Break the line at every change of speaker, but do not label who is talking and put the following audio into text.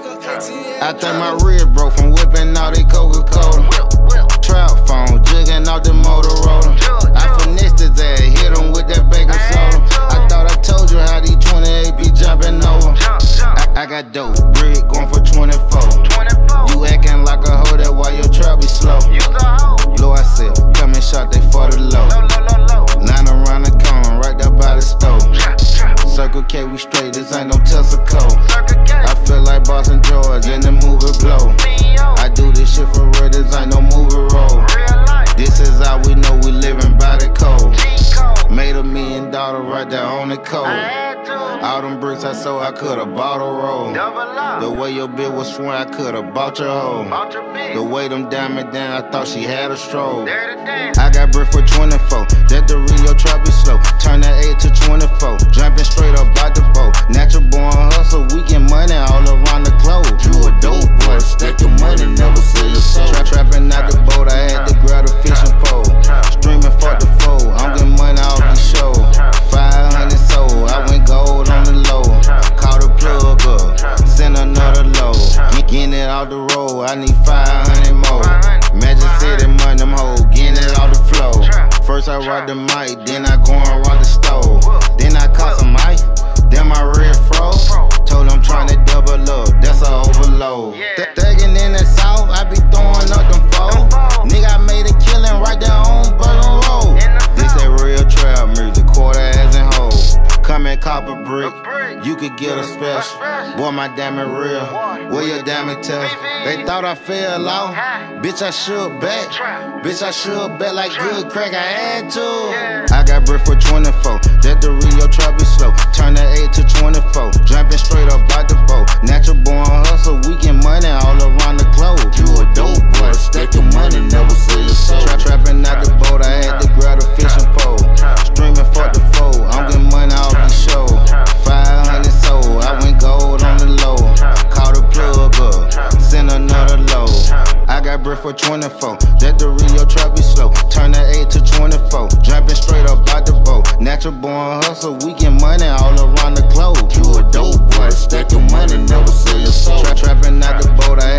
I think my rib broke from whipping all that Coca Cola. Trap phone, jugging off the Motorola. I finessed his ass, hit him with that baking soda. I thought I told you how these 28 be jumping over. I, I got dope, brick going for 24. You acting like a hoe, that why your trap be slow. Low I said, come and shot they for the low. Line around the corner, right there by the stove. Circle K, we straight, this ain't no Tesla I feel like Boston George in the movie Blow. I do this shit for real, this ain't no movie role. This is how we know we living by the code. Made a million dollar right there on the code. All them bricks I sold, I could've bought a roll. The way your bitch was swing, I could've bought your hoe. The way them diamond down, I thought she had a stroke. I got brick for 24. That the Rio trap is slow. Turn that 8 to 24. Jumping straight I rock the mic, then I go and rock the stove. Then I caught some ice, then my red froze. Told them trying to double up, that's a overload. Th- Thuggin' in the south, I be throwing up them foes. Nigga, I made a killing right there on Bergen Road. This that real trap music, quarter ass and hoes. Come and cop a brick, you could get a special. Boy, my diamond real, where your diamond test? They thought I fell out, bitch, I should bet. Bitch, I should bet like good crack, I had to. I got brick for 24, that the Rio trap is slow. Turn that 8 to 24, for 24, that the Rio trap is slow. Turn that 8 to 24, jumping straight up out the boat. Natural born hustle, we get money all around the globe. You a dope boy, stack your money, never sell your soul. Tra- trapping out the boat, I